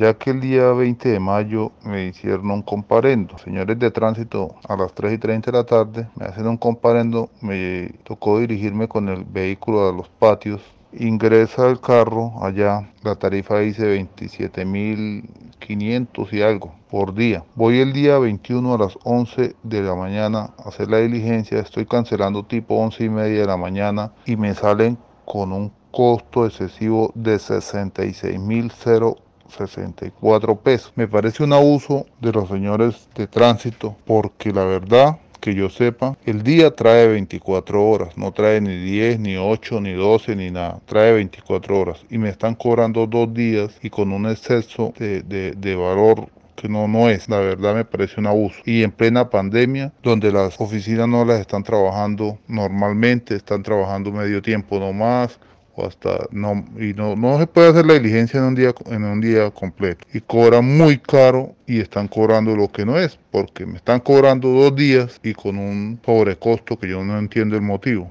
ya que el día 20 de mayo me hicieron un comparendo. Señores de tránsito, a las 3 y 30 de la tarde me hacen un comparendo, me tocó dirigirme con el vehículo a los patios ingresa el carro allá, la tarifa dice 27.500 y algo por día. Voy el día 21 a las 11 de la mañana a hacer la diligencia, estoy cancelando tipo 11 y media de la mañana y me salen con un costo excesivo de 66.064 pesos. Me parece un abuso de los señores de tránsito porque la verdad que yo sepa, el día trae 24 horas, no trae ni 10, ni 8, ni 12, ni nada, trae 24 horas y me están cobrando dos días y con un exceso de, de, valor que no, no es, la verdad me parece un abuso. Y en plena pandemia, donde las oficinas no las están trabajando normalmente, están trabajando medio tiempo nomás, hasta no y no, no se puede hacer la diligencia en un día en un día completo. Y cobran muy caro y están cobrando lo que no es porque me están cobrando dos días y con un sobrecosto que yo no entiendo el motivo